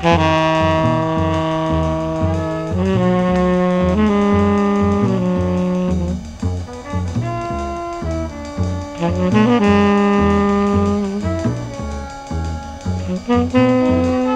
Thank Música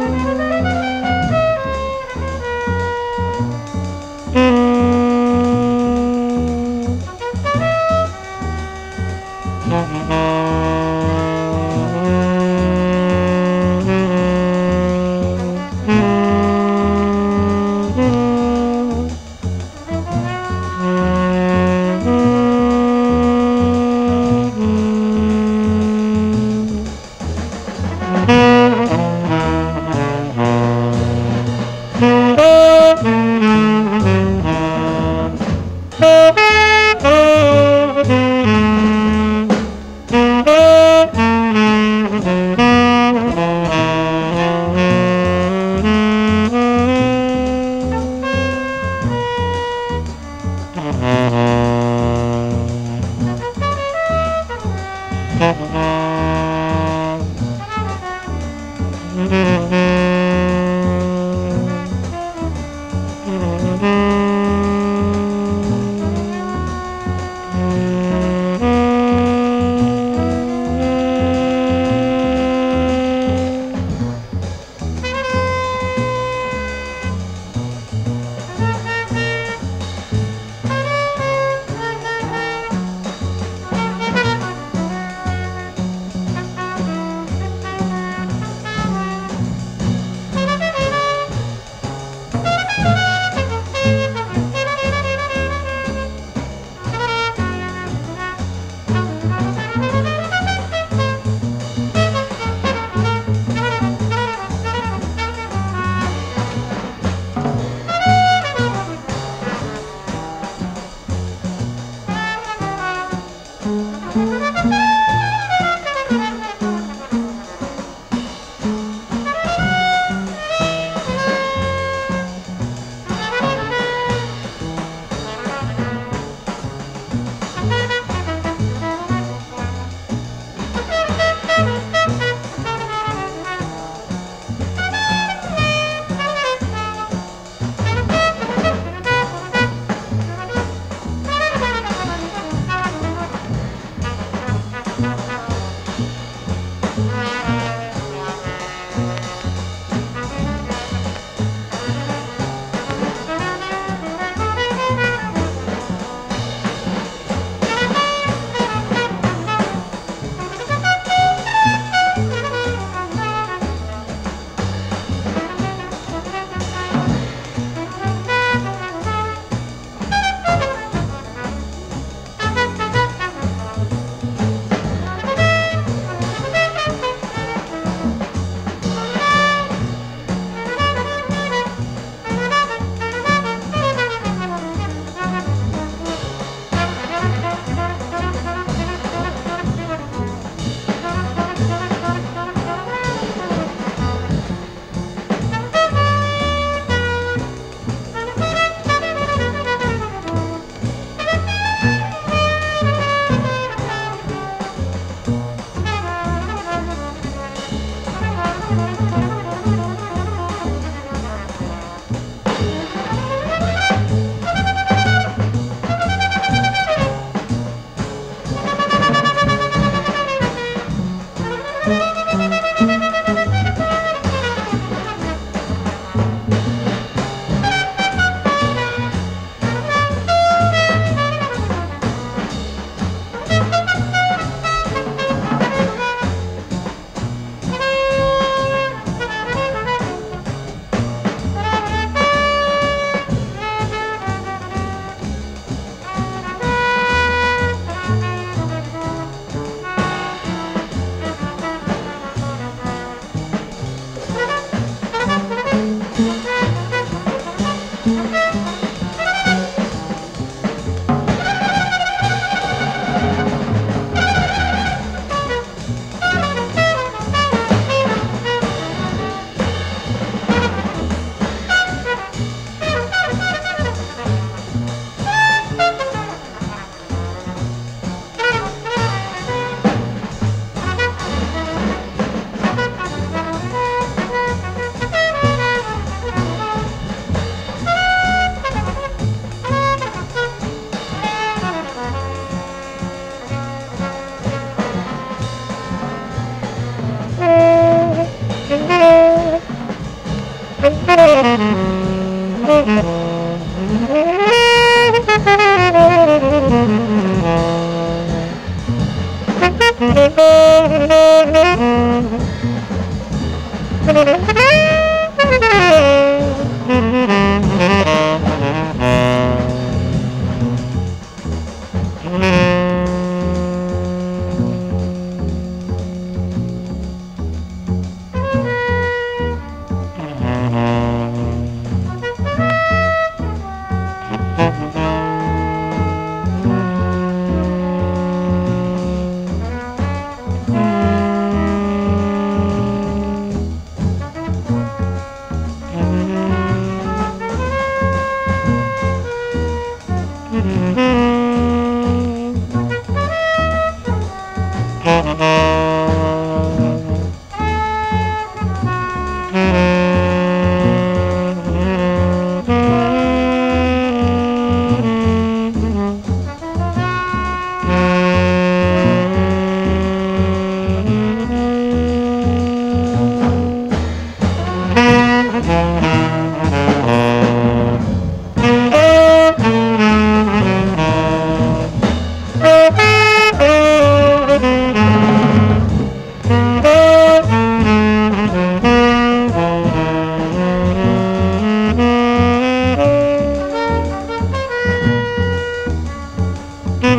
Mm-hmm.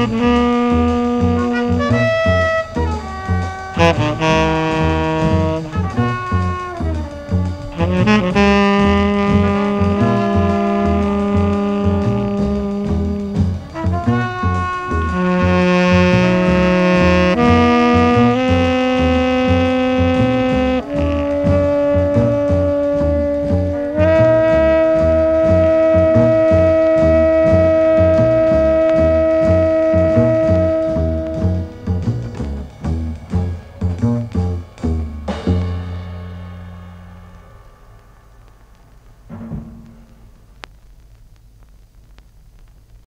Mm-hmm.